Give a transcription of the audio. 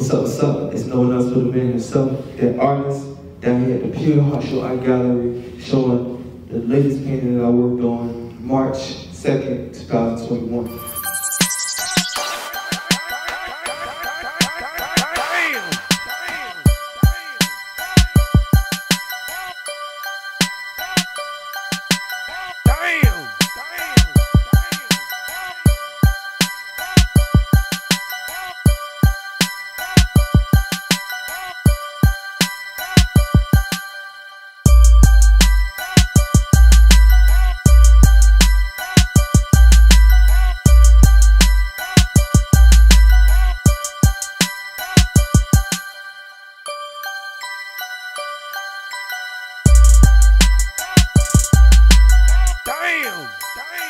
What's up, what's up? It's no one else but the man himself, Dat Artist down here at the Pure Heart Show Art Gallery, showing the latest painting that I worked on March 2nd, 2021. Damn! Damn!